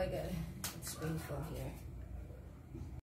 really good. it's painful here.